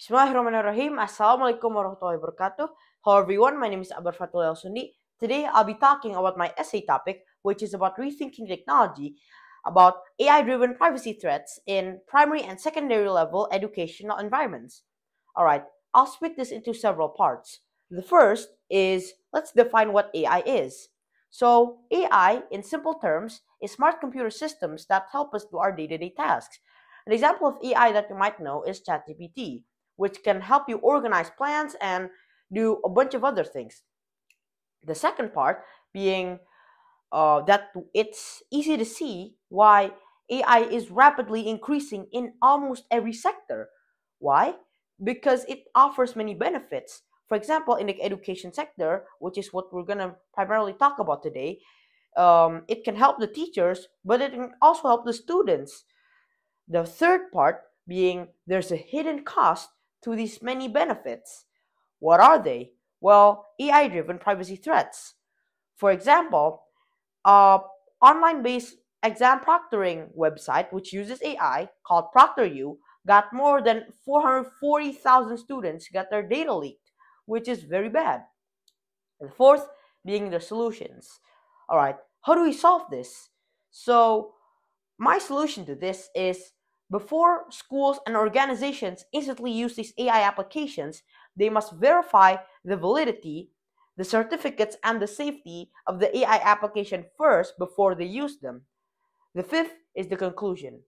Bismillahirrahmanirrahim. Assalamualaikum warahmatullahi wabarakatuh. Hello everyone, my name is Abrar Fathullah El Sundy. Today I'll be talking about my essay topic, which is about rethinking technology, about AI-driven privacy threats in primary and secondary level educational environments. Alright, I'll split this into several parts. The first is, let's define what AI is. So, AI, in simple terms, is smart computer systems that help us do our day-to-day tasks. An example of AI that you might know is ChatGPT, which can help you organize plans and do a bunch of other things. The second part being uh, that it's easy to see why AI is rapidly increasing in almost every sector. Why? Because it offers many benefits. For example, in the education sector, which is what we're going to primarily talk about today, um, it can help the teachers, but it can also help the students. The third part being there's a hidden cost to these many benefits. What are they? Well, AI driven privacy threats. For example, a online based exam proctoring website which uses AI called ProctorU got more than 440,000 students got their data leaked, which is very bad. And fourth being the solutions. All right, how do we solve this? So, my solution to this is before schools and organizations instantly use these AI applications, they must verify the validity, the certificates, and the safety of the AI application first before they use them. The fifth is the conclusion.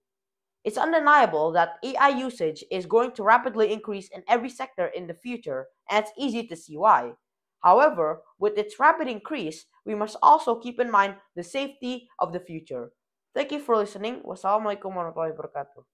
It's undeniable that AI usage is going to rapidly increase in every sector in the future, and it's easy to see why. However, with its rapid increase, we must also keep in mind the safety of the future. Thank you for listening. Wassalamualaikum warahmatullahi wabarakatuh.